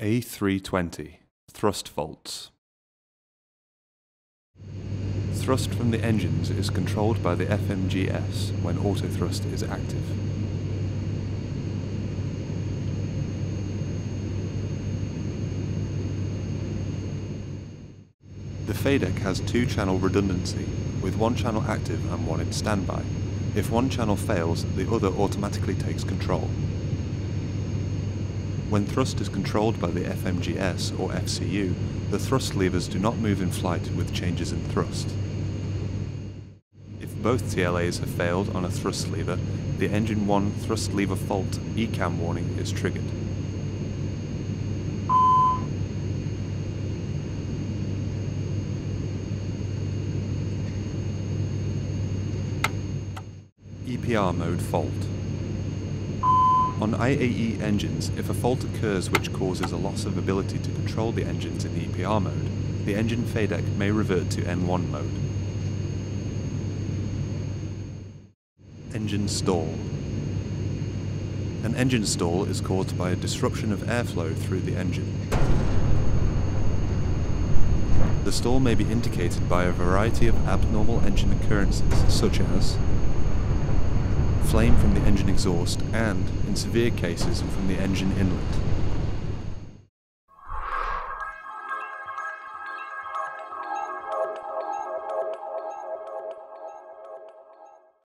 A320 Thrust Faults Thrust from the engines is controlled by the FMGS when autothrust is active. The FADEC has two channel redundancy, with one channel active and one in standby. If one channel fails, the other automatically takes control. When thrust is controlled by the FMGS or FCU, the thrust levers do not move in flight with changes in thrust. If both TLAs have failed on a thrust lever, the engine 1 thrust lever fault ECAM warning is triggered. EPR mode fault. On IAE engines, if a fault occurs which causes a loss of ability to control the engines in EPR mode, the engine FADEC may revert to N1 mode. Engine stall. An engine stall is caused by a disruption of airflow through the engine. The stall may be indicated by a variety of abnormal engine occurrences, such as flame from the engine exhaust and, in severe cases, from the engine inlet.